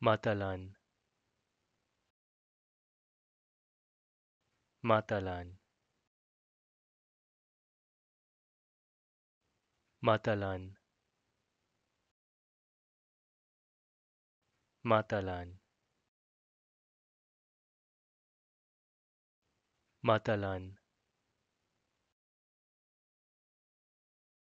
Matalan. Matalan. Matalan. Matalan. Matalan.